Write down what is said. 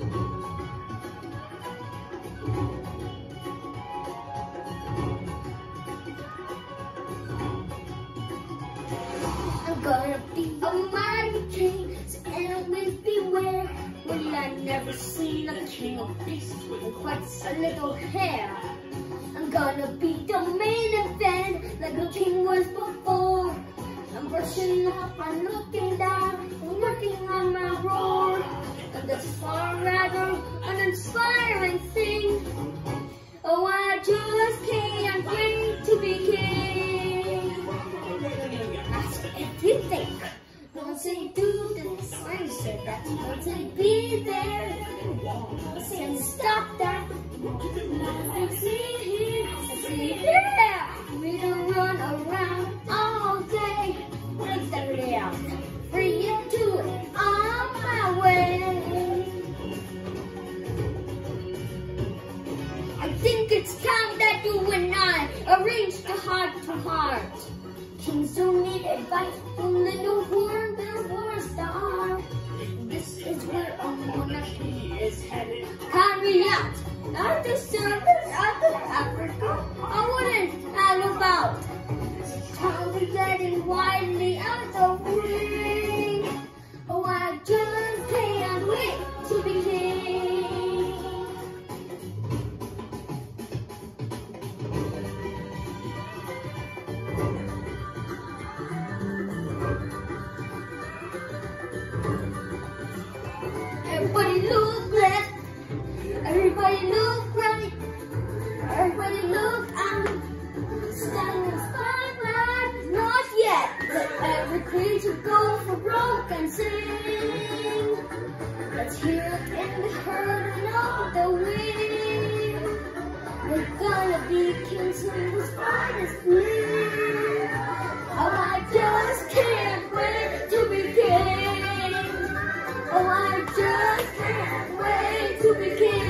I'm gonna be a mighty king, and with beware. Well, I've never seen a king of beasts with quite a little hair. I'm gonna be the main event, like a king was before. I'm brushing up, I'm looking down, I'm working on my roar. And that's far rather an inspiring thing. Oh, I just can't wait to be king. You think. Don't say do this, I said that. Don't say be there. Can stop that. See, see, yeah. It's time that you and I arrange the heart to heart. Kings don't need advice from the newborn billboard star. This is where a monarchy is headed. Me out. The service Everybody look right. Everybody look. I'm standing spotlight. Not yet. But every creature go for broke and sing. Let's hear it in the herd and on the wing. We're gonna be kings when the spiders flee. Oh, I just can't wait to be king. Oh, I just can't wait to be king.